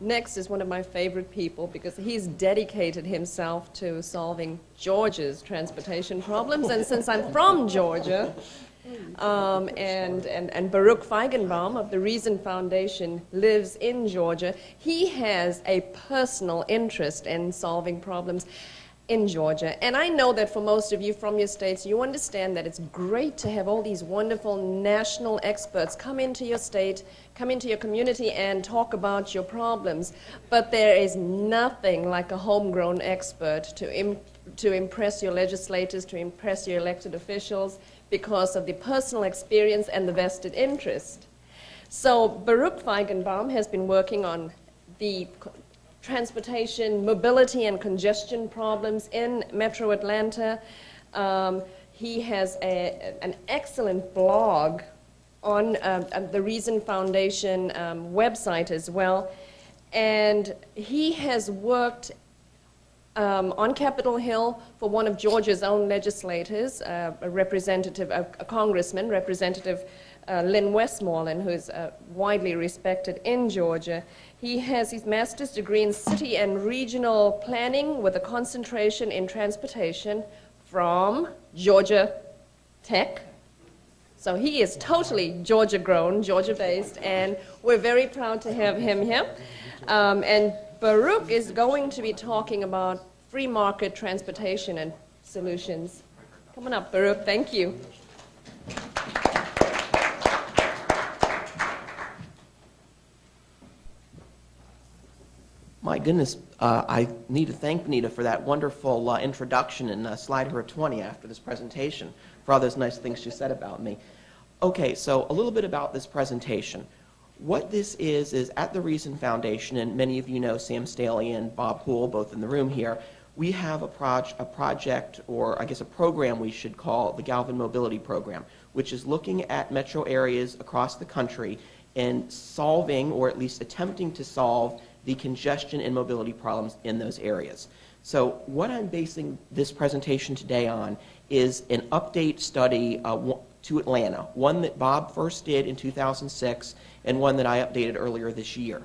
next is one of my favorite people because he's dedicated himself to solving Georgia's transportation problems. And since I'm from Georgia, um, and, and, and Baruch Feigenbaum of the Reason Foundation lives in Georgia. He has a personal interest in solving problems in Georgia. And I know that for most of you from your states, you understand that it's great to have all these wonderful national experts come into your state, come into your community, and talk about your problems. But there is nothing like a homegrown expert to, Im- to impress your legislators, to impress your elected officials, because of the personal experience and the vested interest. So Baruch Feigenbaum has been working on the transportation, mobility, and congestion problems in Metro Atlanta. Um, he has a, an excellent blog on uh, the Reason Foundation um, website as well. And he has worked um, on Capitol Hill for one of Georgia's own legislators, uh, a representative, a, a congressman, Representative uh, Lynn Westmoreland, who is uh, widely respected in Georgia. He has his master's degree in city and regional planning with a concentration in transportation from Georgia Tech. So he is totally Georgia grown, Georgia based, and we're very proud to have him here. Um, and Baruch is going to be talking about free market transportation and solutions. Come on up, Baruch. Thank you. My goodness, uh, I need to thank Benita for that wonderful uh, introduction and uh, slide her a 20 after this presentation for all those nice things she said about me. Okay, so a little bit about this presentation. What this is, is at the Reason Foundation, and many of you know Sam Staley and Bob Poole, both in the room here, we have a, proj- a project, or I guess a program we should call the Galvin Mobility Program, which is looking at metro areas across the country and solving, or at least attempting to solve, the congestion and mobility problems in those areas. So, what I'm basing this presentation today on is an update study uh, to Atlanta, one that Bob first did in 2006 and one that I updated earlier this year.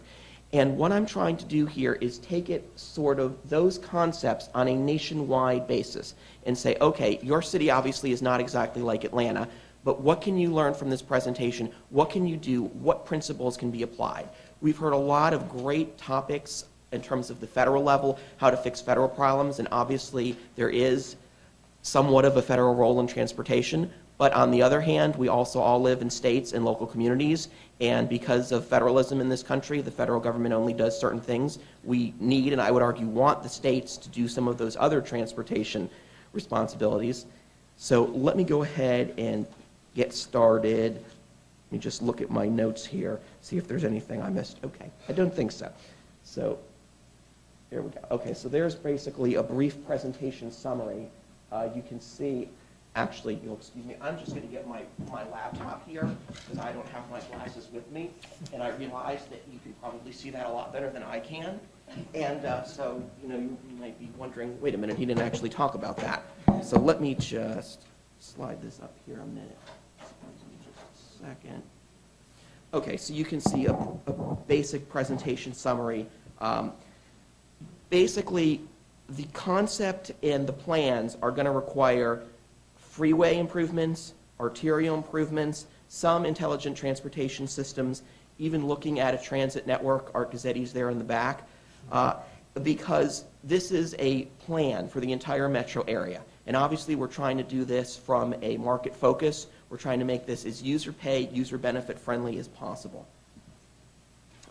And what I'm trying to do here is take it sort of those concepts on a nationwide basis and say, okay, your city obviously is not exactly like Atlanta, but what can you learn from this presentation? What can you do? What principles can be applied? We've heard a lot of great topics in terms of the federal level, how to fix federal problems, and obviously there is somewhat of a federal role in transportation. But on the other hand, we also all live in states and local communities, and because of federalism in this country, the federal government only does certain things. We need, and I would argue, want the states to do some of those other transportation responsibilities. So let me go ahead and get started. Let me just look at my notes here, see if there's anything I missed. Okay, I don't think so. So there we go. Okay, so there's basically a brief presentation summary. Uh, you can see actually, you'll excuse me, I'm just going to get my, my laptop here because I don't have my glasses with me. And I realize that you can probably see that a lot better than I can. And uh, so, you know, you might be wondering, wait a minute, he didn't actually talk about that. So let me just slide this up here a minute. Second. Okay, so you can see a, a basic presentation summary. Um, basically, the concept and the plans are going to require freeway improvements, arterial improvements, some intelligent transportation systems, even looking at a transit network. Art Guzzetti's there in the back. Uh, because this is a plan for the entire metro area. And obviously, we're trying to do this from a market focus. We're trying to make this as user pay, user benefit friendly as possible.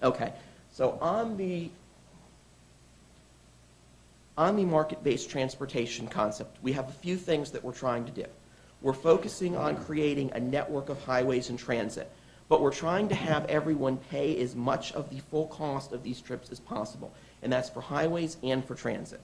Okay, so on the on the market-based transportation concept, we have a few things that we're trying to do. We're focusing on creating a network of highways and transit, but we're trying to have everyone pay as much of the full cost of these trips as possible, and that's for highways and for transit.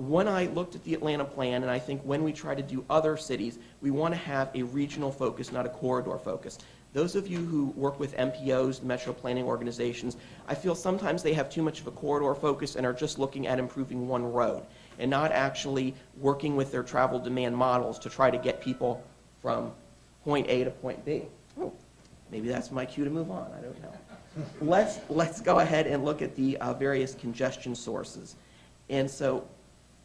When I looked at the Atlanta plan, and I think when we try to do other cities, we want to have a regional focus, not a corridor focus. Those of you who work with MPOs, metro planning organizations, I feel sometimes they have too much of a corridor focus and are just looking at improving one road and not actually working with their travel demand models to try to get people from point A to point B. Oh, maybe that's my cue to move on. I don't know. let's, let's go ahead and look at the uh, various congestion sources. And so,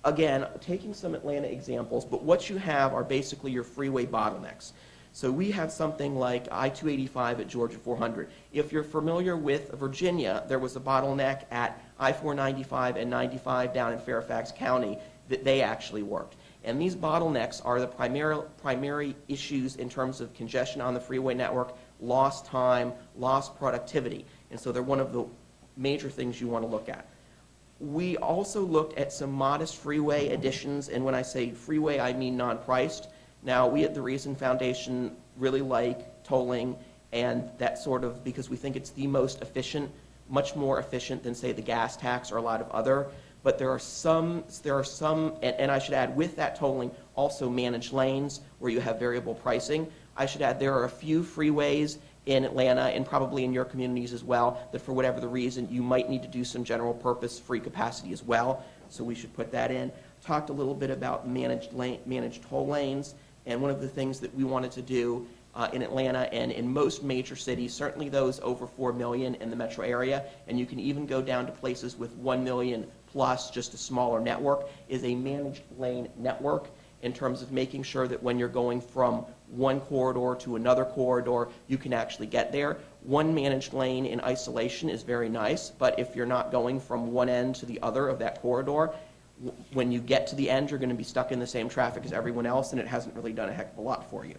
again, taking some Atlanta examples, but what you have are basically your freeway bottlenecks. So we have something like I-285 at Georgia 400. If you're familiar with Virginia, there was a bottleneck at I-495 and 95 down in Fairfax County that they actually worked. And these bottlenecks are the primary, primary issues in terms of congestion on the freeway network, lost time, lost productivity. And so they're one of the major things you want to look at. We also looked at some modest freeway additions, and when I say freeway, I mean non-priced. Now, we at the Reason Foundation really like tolling and that sort of, because we think it's the most efficient, much more efficient than, say, the gas tax or a lot of other. But there are some, there are some, and, and I should add, with that tolling, also managed lanes where you have variable pricing. I should add, there are a few freeways in Atlanta and probably in your communities as well that for whatever the reason, you might need to do some general purpose free capacity as well. So we should put that in. Talked a little bit about managed lane, managed toll lanes. And one of the things that we wanted to do uh, in Atlanta and in most major cities, certainly those over 4 million in the metro area, and you can even go down to places with 1 million plus, just a smaller network, is a managed lane network in terms of making sure that when you're going from one corridor to another corridor, you can actually get there. One managed lane in isolation is very nice, but if you're not going from one end to the other of that corridor, when you get to the end, you're going to be stuck in the same traffic as everyone else, and it hasn't really done a heck of a lot for you.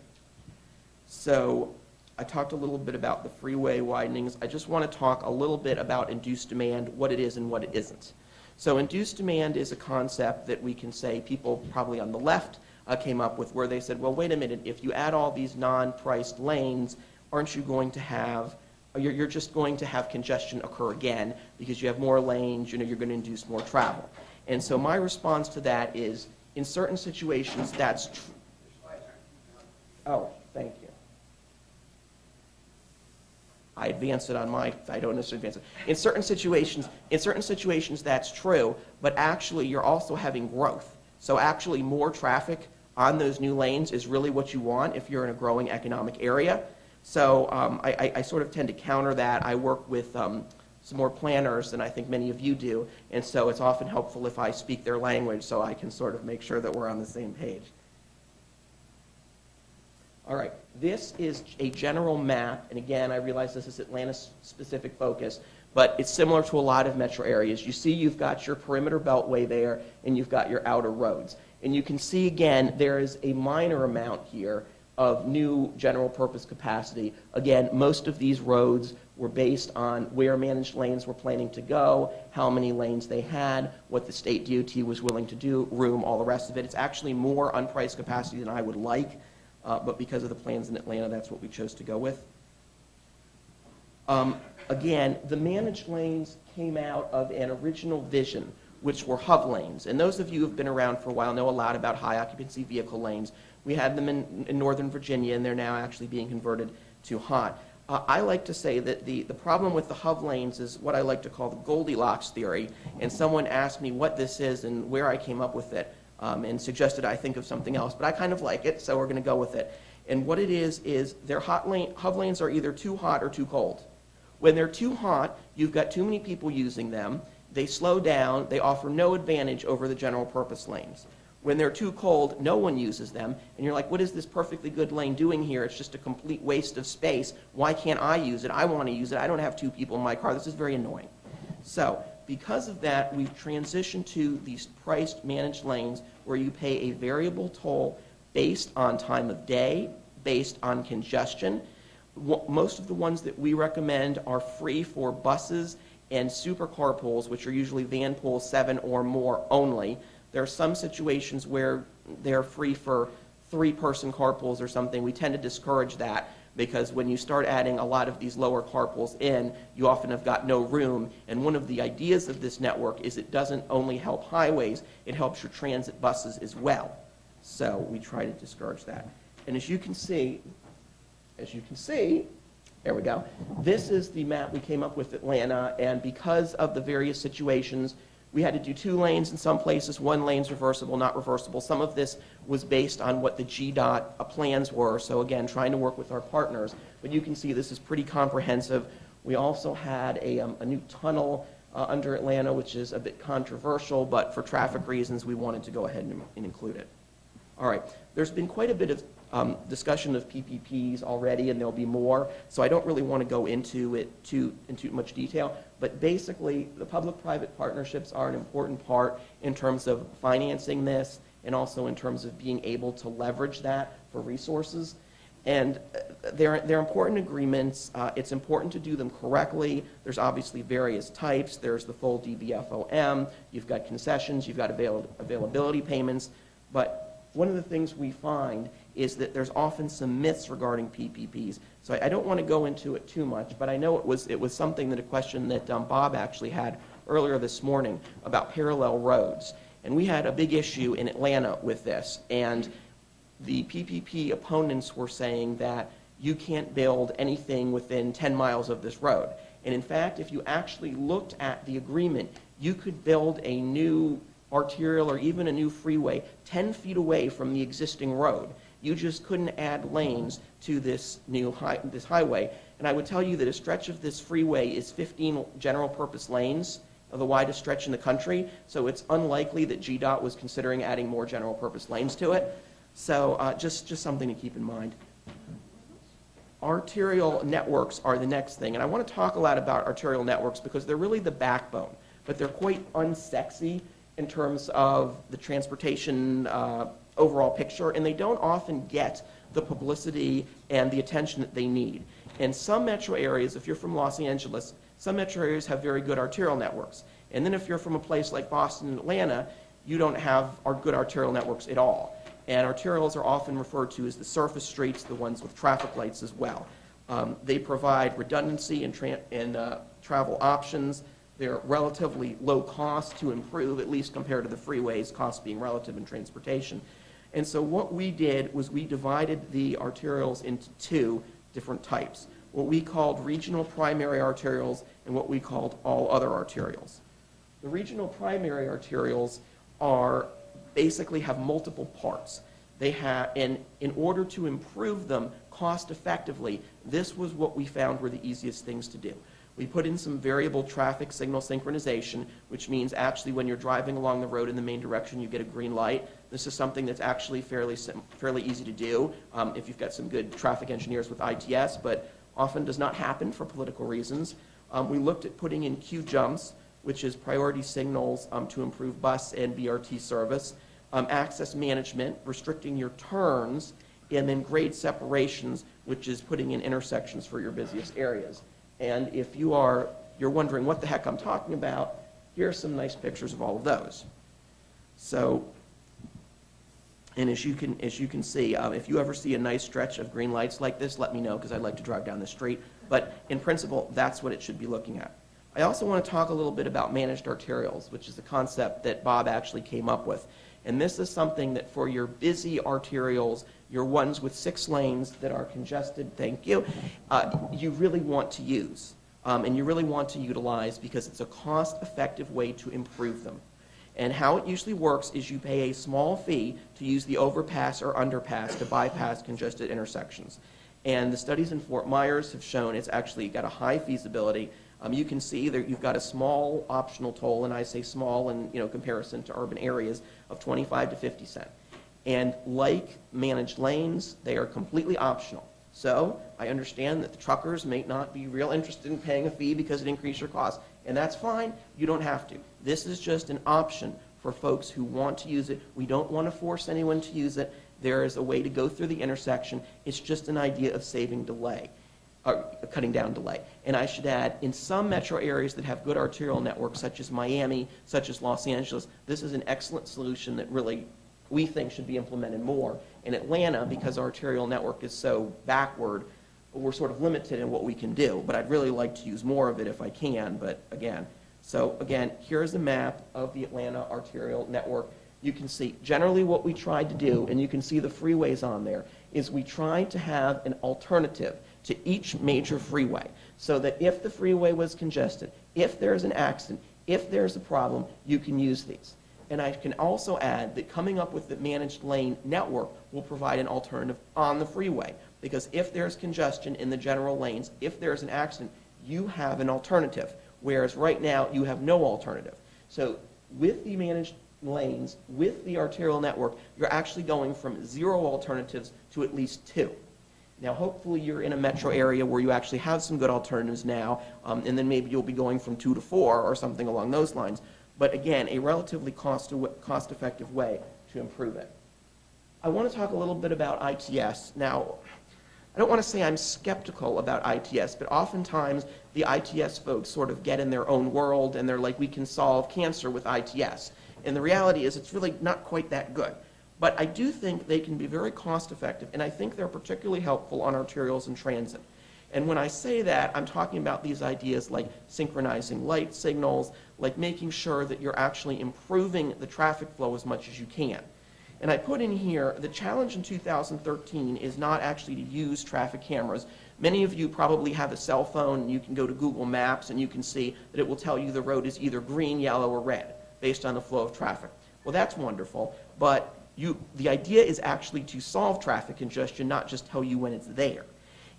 So I talked a little bit about the freeway widenings. I just want to talk a little bit about induced demand, what it is and what it isn't. So induced demand is a concept that we can say people probably on the left uh, came up with where they said, well, wait a minute, if you add all these non-priced lanes, aren't you going to have, you're, you're just going to have congestion occur again because you have more lanes, you know, you're going to induce more travel. And so my response to that is, in certain situations, that's true. Oh, thank you. I advance it on my, I don't necessarily advance it. In certain situations, in certain situations, that's true, but actually, you're also having growth. So actually, more traffic on those new lanes is really what you want if you're in a growing economic area. So um, I, I, I, sort of tend to counter that. I work with um, some more planners than I think many of you do, and so it's often helpful if I speak their language so I can sort of make sure that we're on the same page. All right, this is a general map, and again, I realize this is Atlanta-specific focus, but it's similar to a lot of metro areas. You see you've got your perimeter beltway there, and you've got your outer roads. And you can see, again, there is a minor amount here of new general purpose capacity. Again, most of these roads were based on where managed lanes were planning to go, how many lanes they had, what the state DOT was willing to do, room, all the rest of it. It's actually more unpriced capacity than I would like uh, but because of the plans in Atlanta, that's what we chose to go with. Um, again, the managed lanes came out of an original vision, which were HOV lanes. And those of you who have been around for a while know a lot about high occupancy vehicle lanes. We had them in, in Northern Virginia, and they're now actually being converted to HOT. Uh, I like to say that the, the problem with the HOV lanes is what I like to call the Goldilocks theory. And someone asked me what this is and where I came up with it um, and suggested I think of something else. But I kind of like it, so we're going to go with it. And what it is, is their hot lane, HOV lanes are either too hot or too cold. When they're too hot, you've got too many people using them. They slow down. They offer no advantage over the general purpose lanes. When they're too cold, no one uses them. And you're like, what is this perfectly good lane doing here? It's just a complete waste of space. Why can't I use it? I want to use it. I don't have two people in my car. This is very annoying. So because of that, we've transitioned to these priced managed lanes where you pay a variable toll based on time of day, based on congestion. Most of the ones that we recommend are free for buses and super carpools, which are usually van pools seven or more only. There are some situations where they're free for three-person carpools or something. We tend to discourage that because when you start adding a lot of these lower carpools in, you often have got no room. And one of the ideas of this network is it doesn't only help highways, it helps your transit buses as well. So we try to discourage that. And as you can see, as you can see, there we go. This is the map we came up with Atlanta, and because of the various situations, we had to do two lanes in some places, one lane's reversible, not reversible. Some of this was based on what the GDOT uh, plans were, so again, trying to work with our partners. But you can see this is pretty comprehensive. We also had a, um, a new tunnel uh, under Atlanta, which is a bit controversial, but for traffic reasons, we wanted to go ahead and and include it. All right, there's been quite a bit of um, discussion of PPPs already, and there'll be more, so I don't really want to go into it too, in too much detail. But basically, the public-private partnerships are an important part in terms of financing this, and also in terms of being able to leverage that for resources. And uh, they're, they're important agreements. Uh, It's important to do them correctly. There's obviously various types. There's the full DBFOM, you've got concessions, you've got avail- availability payments. But one of the things we find is that there's often some myths regarding PPPs. So I- I don't want to go into it too much, but I know it was, it was something that, a question that um, Bob actually had earlier this morning about parallel roads. And we had a big issue in Atlanta with this. And the PPP opponents were saying that you can't build anything within 10 miles of this road. And in fact, if you actually looked at the agreement, you could build a new arterial or even a new freeway 10 feet away from the existing road. You just couldn't add lanes to this new hi- this highway. And I would tell you that a stretch of this freeway is 15 general-purpose lanes, of the widest stretch in the country. So it's unlikely that GDOT was considering adding more general-purpose lanes to it. So uh, just, just something to keep in mind. Arterial networks are the next thing, and I want to talk a lot about arterial networks because they're really the backbone, but they're quite unsexy in terms of the transportation uh, overall picture, and they don't often get the publicity and the attention that they need. In some metro areas, if you're from Los Angeles, some metro areas have very good arterial networks. And then if you're from a place like Boston and Atlanta, you don't have our good arterial networks at all. And arterials are often referred to as the surface streets, the ones with traffic lights as well. Um, they provide redundancy in, tra- in uh, travel options. They're relatively low cost to improve, at least compared to the freeways, cost being relative in transportation. And so what we did was we divided the arterials into two different types, what we called regional primary arterials and what we called all other arterials. The regional primary arterials are basically have multiple parts. They have, and in order to improve them cost effectively, this was what we found were the easiest things to do. We put in some variable traffic signal synchronization, which means actually when you're driving along the road in the main direction, you get a green light. This is something that's actually fairly, fairly easy to do um, if you've got some good traffic engineers with ITS, but often does not happen for political reasons. Um, we looked at putting in queue jumps, which is priority signals um, to improve bus and BRT service, um, access management, restricting your turns, and then grade separations, which is putting in intersections for your busiest areas. And if you are you're wondering what the heck I'm talking about, here are some nice pictures of all of those. So, and as you can as you can see, um, if you ever see a nice stretch of green lights like this, let me know because I'd like to drive down the street. But in principle, that's what it should be looking at. I also want to talk a little bit about managed arterials, which is a concept that Bob actually came up with. And this is something that for your busy arterials, your ones with six lanes that are congested, thank you, uh, you really want to use. Um, and you really want to utilize because it's a cost-effective way to improve them. And how it usually works is you pay a small fee to use the overpass or underpass to bypass congested intersections. And the studies in Fort Myers have shown it's actually got a high feasibility. Um, you can see that you've got a small optional toll, and I say small in you know comparison to urban areas of 25 to 50 cent. And like managed lanes, they are completely optional. So I understand that the truckers may not be real interested in paying a fee because it increases your cost. And that's fine. You don't have to. This is just an option for folks who want to use it. We don't want to force anyone to use it. There is a way to go through the intersection. It's just an idea of saving delay, or cutting down delay. And I should add, in some metro areas that have good arterial networks, such as Miami, such as Los Angeles, this is an excellent solution that really we think should be implemented more. In Atlanta, because our arterial network is so backward, we're sort of limited in what we can do, but I'd really like to use more of it if I can, but again. So again, here's a map of the Atlanta arterial network. You can see generally what we tried to do, and you can see the freeways on there, is we tried to have an alternative to each major freeway so that if the freeway was congested, if there's an accident, if there's a problem, you can use these. And I can also add that coming up with the managed lane network will provide an alternative on the freeway. Because if there's congestion in the general lanes, if there's an accident, you have an alternative, whereas right now you have no alternative. So with the managed lanes, with the arterial network, you're actually going from zero alternatives to at least two. Now, hopefully, you're in a metro area where you actually have some good alternatives now, um, and then maybe you'll be going from two to four or something along those lines. But again, a relatively cost, cost-effective way to improve it. I want to talk a little bit about ITS. Now, I don't want to say I'm skeptical about ITS, but oftentimes the ITS folks sort of get in their own world and they're like, we can solve cancer with ITS. And the reality is it's really not quite that good. But I do think they can be very cost effective, and I think they're particularly helpful on arterials and transit. And when I say that, I'm talking about these ideas like synchronizing light signals, like making sure that you're actually improving the traffic flow as much as you can. And I put in here, the challenge in 2013 is not actually to use traffic cameras. Many of you probably have a cell phone, and you can go to Google Maps, and you can see that it will tell you the road is either green, yellow, or red, based on the flow of traffic. Well, that's wonderful, but you, the idea is actually to solve traffic congestion, not just tell you when it's there.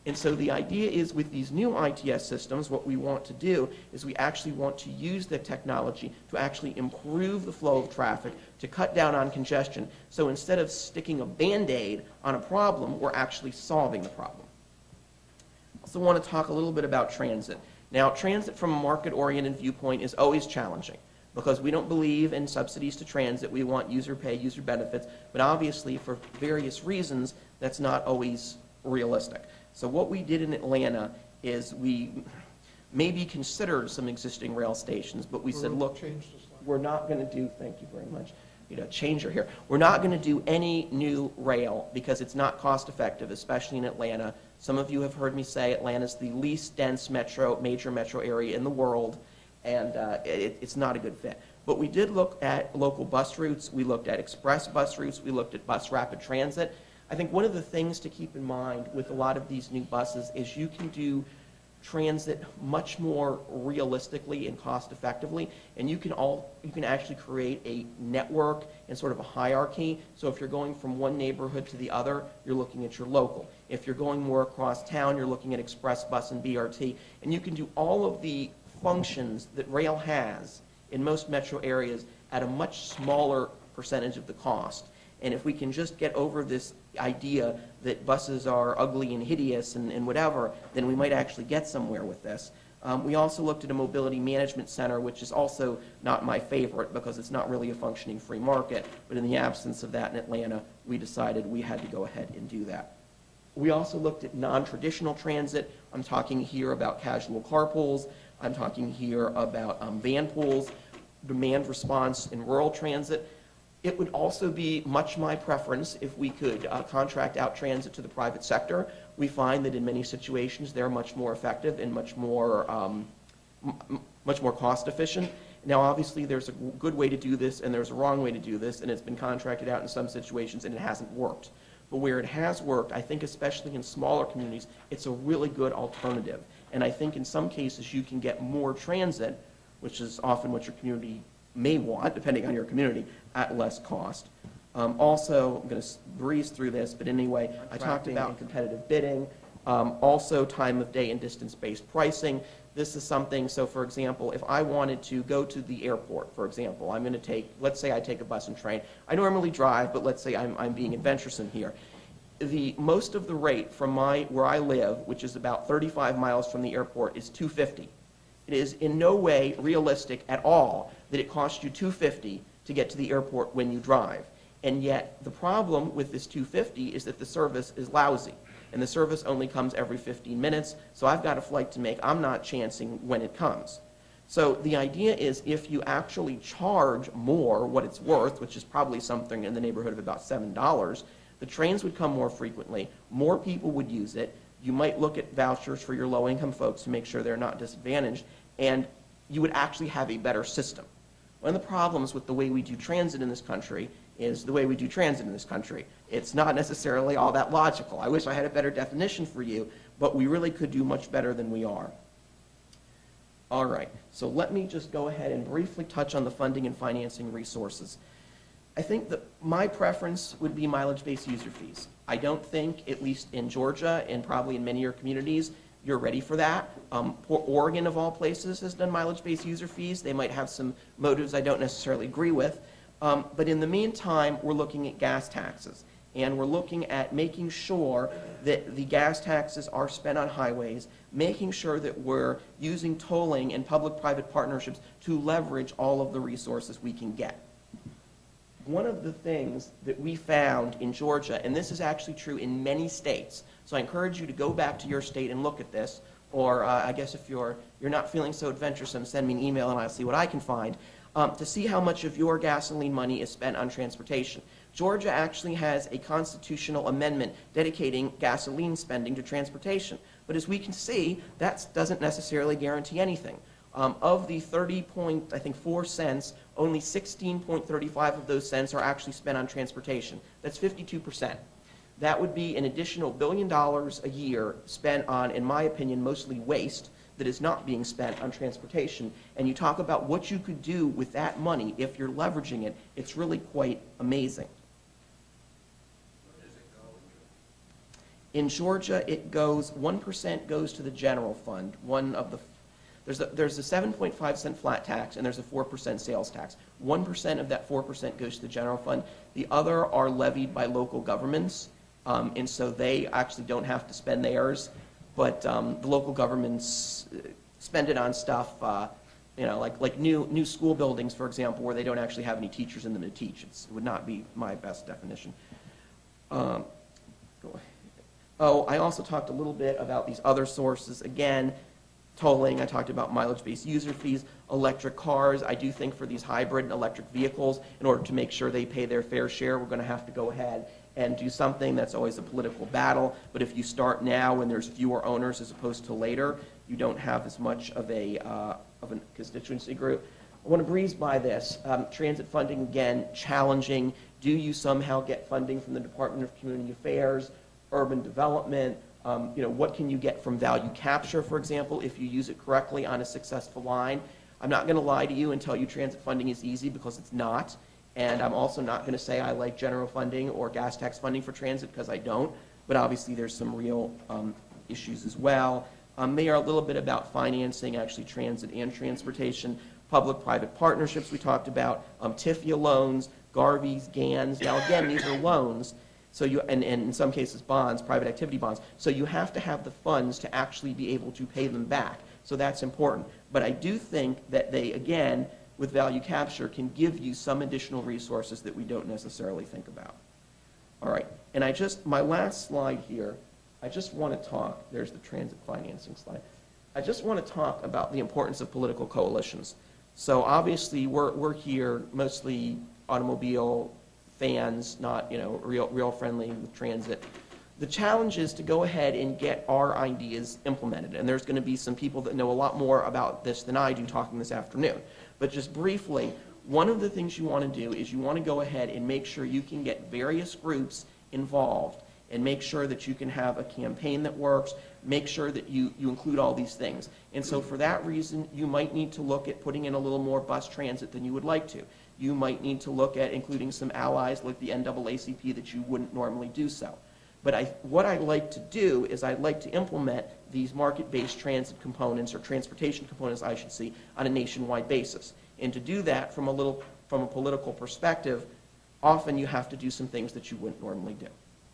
And so the idea is with these new ITS systems, what we want to do is we actually want to use the technology to actually improve the flow of traffic, to cut down on congestion. So instead of sticking a Band-Aid on a problem, we're actually solving the problem. I also want to talk a little bit about transit. Now, transit from a market-oriented viewpoint is always challenging because we don't believe in subsidies to transit. We want user pay, user benefits, but obviously for various reasons, that's not always realistic. So what we did in Atlanta is we maybe considered some existing rail stations, but we said, look, we're not going to do, thank you very much, you know, changer here. We're not going to do any new rail because it's not cost effective, especially in Atlanta. Some of you have heard me say Atlanta's the least dense metro, major metro area in the world and uh, it, it's not a good fit. But we did look at local bus routes, we looked at express bus routes, we looked at bus rapid transit. I think one of the things to keep in mind with a lot of these new buses is you can do transit much more realistically and cost effectively and you can all you can actually create a network and sort of a hierarchy. So if you're going from one neighborhood to the other you're looking at your local. If you're going more across town you're looking at express bus and BRT and you can do all of the functions that rail has in most metro areas at a much smaller percentage of the cost. And if we can just get over this idea that buses are ugly and hideous and, and whatever, then we might actually get somewhere with this. Um, we also looked at a mobility management center, which is also not my favorite because it's not really a functioning free market. But in the absence of that in Atlanta, we decided we had to go ahead and do that. We also looked at non-traditional transit. I'm talking here about casual carpools. I'm talking here about um, van pools, demand response in rural transit. It would also be much my preference if we could uh, contract out transit to the private sector. We find that in many situations they're much more effective and much more, um, much more cost efficient. Now, obviously, there's a good way to do this and there's a wrong way to do this, and it's been contracted out in some situations and it hasn't worked. But where it has worked, I think especially in smaller communities, it's a really good alternative. And I think in some cases you can get more transit, which is often what your community may want, depending on your community, at less cost. Um, also, I'm going to breeze through this, but anyway, I talked about competitive bidding, um, also time of day and distance-based pricing. This is something, so for example, if I wanted to go to the airport, for example, I'm going to take, let's say I take a bus and train. I normally drive, but let's say I'm, I'm being adventuresome here the most of the rate from my where I live, which is about 35 miles from the airport, is 250. It is in no way realistic at all that it costs you 250 to get to the airport when you drive. And yet the problem with this 250 is that the service is lousy. And the service only comes every 15 minutes, so I've got a flight to make. I'm not chancing when it comes. So the idea is if you actually charge more what it's worth, which is probably something in the neighborhood of about $7, the trains would come more frequently, more people would use it. You might look at vouchers for your low income folks to make sure they're not disadvantaged, and you would actually have a better system. One of the problems with the way we do transit in this country is the way we do transit in this country. It's not necessarily all that logical. I wish I had a better definition for you, but we really could do much better than we are. All right, so let me just go ahead and briefly touch on the funding and financing resources. I think that my preference would be mileage-based user fees. I don't think, at least in Georgia and probably in many of your communities, you're ready for that. Um, Oregon, of all places, has done mileage-based user fees. They might have some motives I don't necessarily agree with. Um, But in the meantime, we're looking at gas taxes. And we're looking at making sure that the gas taxes are spent on highways, making sure that we're using tolling and public-private partnerships to leverage all of the resources we can get. One of the things that we found in Georgia, and this is actually true in many states, so I encourage you to go back to your state and look at this, or uh, I guess if you're, you're not feeling so adventuresome, send me an email and I'll see what I can find, um, to see how much of your gasoline money is spent on transportation. Georgia actually has a constitutional amendment dedicating gasoline spending to transportation. But as we can see, that doesn't necessarily guarantee anything. Um, of the 30 point, I think, 4 cents, only 16.35 of those cents are actually spent on transportation. That's 52%. That would be an additional billion dollars a year spent on, in my opinion, mostly waste that is not being spent on transportation. And you talk about what you could do with that money if you're leveraging it, it's really quite amazing. In Georgia, it goes, 1% goes to the general fund, one of the, there's a, there's a 7.5 cent flat tax and there's a 4% sales tax. 1% of that 4% goes to the general fund. The other are levied by local governments, um, and so they actually don't have to spend theirs, but um, the local governments uh, spend it on stuff, uh, you know, like, like new, new school buildings, for example, where they don't actually have any teachers in them to teach. It's- It would not be my best definition. Um. Oh, I also talked a little bit about these other sources. Again, tolling, I talked about mileage-based user fees, electric cars. I do think for these hybrid and electric vehicles, in order to make sure they pay their fair share, we're going to have to go ahead and do something. That's always a political battle. But if you start now when there's fewer owners as opposed to later, you don't have as much of a, uh, of a constituency group. I want to breeze by this. Um, Transit funding, again, challenging. Do you somehow get funding from the Department of Community Affairs, urban development? Um, You know, what can you get from value capture, for example, if you use it correctly on a successful line? I'm not going to lie to you and tell you transit funding is easy, because it's not. And I'm also not going to say I like general funding or gas tax funding for transit, because I don't. But obviously, there's some real um, issues as well. Um, They are a little bit about financing, actually, transit and transportation, public-private partnerships we talked about, um, TIFIA loans, GARVEEs, GANs. Now, again, these are loans, so you, and, and in some cases bonds, private activity bonds. So you have to have the funds to actually be able to pay them back. So that's important. But I do think that they, again, with value capture, can give you some additional resources that we don't necessarily think about. All right, and I just, my last slide here, I just want to talk, there's the transit financing slide. I just want to talk about the importance of political coalitions. So obviously, we're, we're here mostly automobile fans, not, you know, real, real friendly with transit. The challenge is to go ahead and get our ideas implemented, and there's going to be some people that know a lot more about this than I do talking this afternoon. But just briefly, one of the things you want to do is you want to go ahead and make sure you can get various groups involved and make sure that you can have a campaign that works, make sure that you, you include all these things. And so for that reason, you might need to look at putting in a little more bus transit than you would like to. You might need to look at including some allies like the NAACP that you wouldn't normally do so. But I, what I'd like to do is I'd like to implement these market-based transit components, or transportation components, I should say, on a nationwide basis. And to do that from a little, from a political perspective, often you have to do some things that you wouldn't normally do.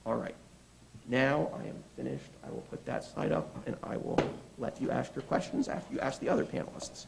All right. Now I am finished. I will put that slide up, and I will let you ask your questions after you ask the other panelists.